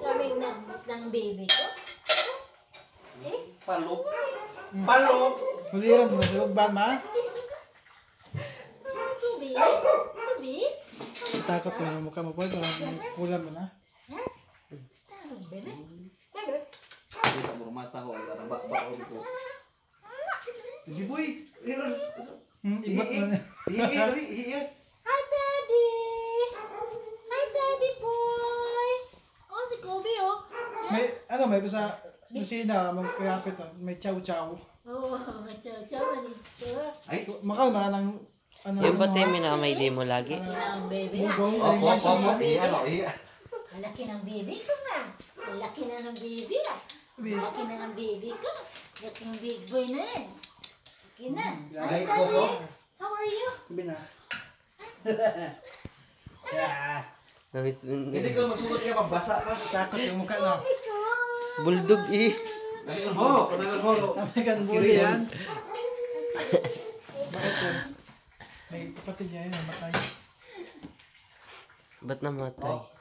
kami ng, ng baby ko. Eh, Palok. Palok. Huliran mo sa ban ma. tubi. Tubi. Takot ko yung mukha mo po. Parang kulang mo na. Starong bebe. Bakit? Kita mo mata ko. Ang ba ba ko. Hindi boy. Iron. Hmm, ibot na niya. Ihi, ihi, ihi. Hi, Daddy! Hi, Daddy boy! Oh, si Kobe, oh. May, ano, may sa kusina, magkayapit, oh. may chow-chow. Oh, chow-chow, manito. Ay. Makaw na ng, ano, Yung ba ano, tayo minamay di mo lagi? Ang baby, bubong, Opo, ay, opo, sa opo. mga, Ihi, ano. Ang laki ng baby ko, nga. Ang laki na ng baby, ha? Ang laki na ng baby ko. Laking big boy na yan. Laki na. Hi, Ay, Daddy. How are you? sabi na. Hindi ka magsulot ka mabasa ka. Takot yung mukha na. Oh. Bulldog eh. Nangan ho, nangan ho. American bully yan. Bakit yan? May kapatid niya yun, namatay. Ba't namatay?